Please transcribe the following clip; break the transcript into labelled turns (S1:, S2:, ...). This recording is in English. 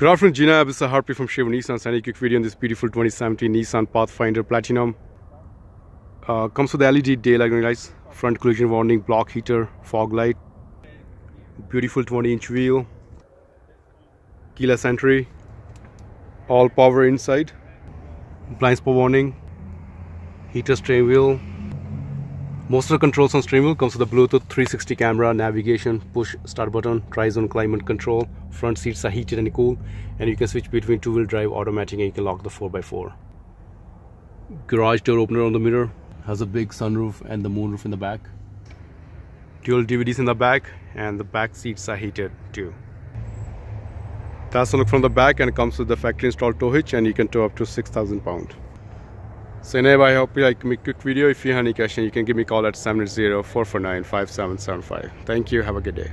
S1: Good afternoon, Gina. This is Harpreet from Sherwood Nissan. Sending a quick video on this beautiful 2017 Nissan Pathfinder Platinum. Uh, comes with LED daylight lights, front collision warning, block heater, fog light, beautiful 20-inch wheel, keyless entry, all power inside, blind spot warning, heater steering wheel, most of the controls on steering wheel comes with a Bluetooth 360 camera, navigation, push start button, tri-zone climate control. Front seats are heated and cool, and you can switch between two-wheel drive, automatic, and you can lock the 4x4. Garage door opener on the mirror has a big sunroof and the moonroof in the back. Dual DVDs in the back, and the back seats are heated too. That's a look from the back, and it comes with the factory installed tow hitch, and you can tow up to 6,000 pound. So anyway, I hope you like my quick video. If you have any question, you can give me a call at 780-449-5775. Thank you. Have a good day.